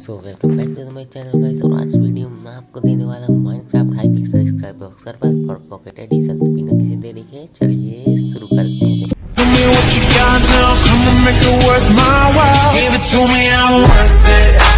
So welcome back to my channel guys और आज video में आपको देने वाला हूँ Minecraft high pixel sky boxer पर और पॉकेट एडिशन तो बिना किसी देरी के चलिए शुरू करते हैं। Give it to me, I'm worth it.